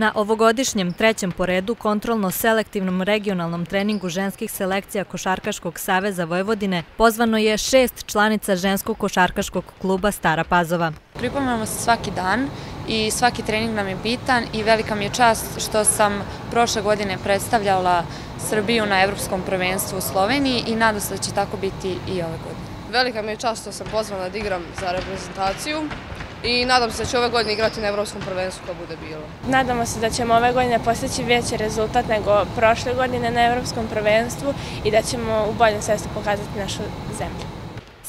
Na ovogodišnjem trećem poredu kontrolno-selektivnom regionalnom treningu ženskih selekcija Košarkaškog saveza Vojvodine pozvano je šest članica ženskog košarkaškog kluba Stara Pazova. Pripremamo se svaki dan i svaki trening nam je bitan i velika mi je čast što sam prošle godine predstavljala Srbiju na Evropskom prvenstvu u Sloveniji i nadam se da će tako biti i ove godine. Velika mi je čast što sam pozvana da igram za reprezentaciju i nadam se da će ove godine igrati na Evropskom prvenstvu kad bude bilo. Nadamo se da ćemo ove godine postići veći rezultat nego prošle godine na Evropskom prvenstvu i da ćemo u boljem svestu pokazati našu zemlju.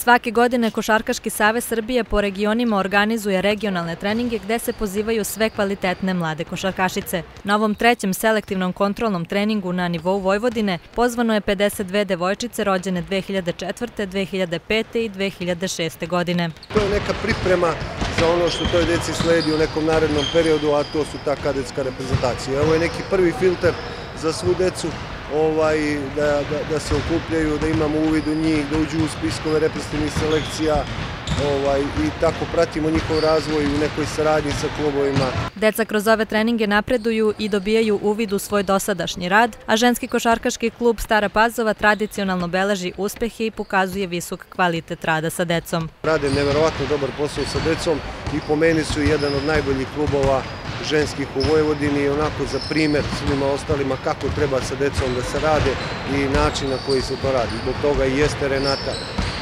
Svake godine Košarkaški savez Srbije po regionima organizuje regionalne treninge gde se pozivaju sve kvalitetne mlade košarkašice. Na ovom trećem selektivnom kontrolnom treningu na nivou Vojvodine pozvano je 52 devojčice rođene 2004. 2005. i 2006. godine. To je neka priprema za ono što toj deci sledi u nekom narednom periodu, a to su ta kadetska reprezentacija. Ovo je neki prvi filter za svu decu ovaj, da, da, da se okupljaju, da imamo uvid u njih, da uđu u spiskove reprezentativnih selekcija ovaj, i tako pratimo njihov razvoj u nekoj saradnji sa klubovima. Deca kroz ove treninge napreduju i dobijaju uvid u svoj dosadašnji rad, a ženski košarkaški klub Stara Pazova tradicionalno beleži uspehe i pokazuje visok kvalitet rada sa decom. Rade neverovatno dobar posao sa decom i po meni su jedan od najboljih klubova ženskih u Vojvodini onako za primer svima ostalima kako treba sa decom da se rade i način na koji se to radi. Zbog toga i jeste Renata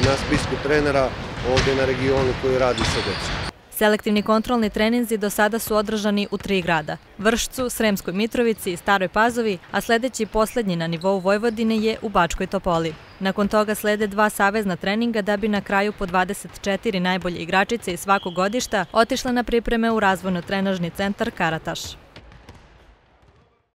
na spisku trenera ovde na regionu koji radi sa decom. Selektivni kontrolni treninzi do sada su održani u tri grada – Vršcu, Sremskoj Mitrovici i Staroj Pazovi, a sledeći poslednji na nivou Vojvodine je u Bačkoj Topoli. Nakon toga slede dva savezna treninga da bi na kraju po 24 najbolje igračice iz svakog godišta otišle na pripreme u razvojno-trenažni centar Karataš.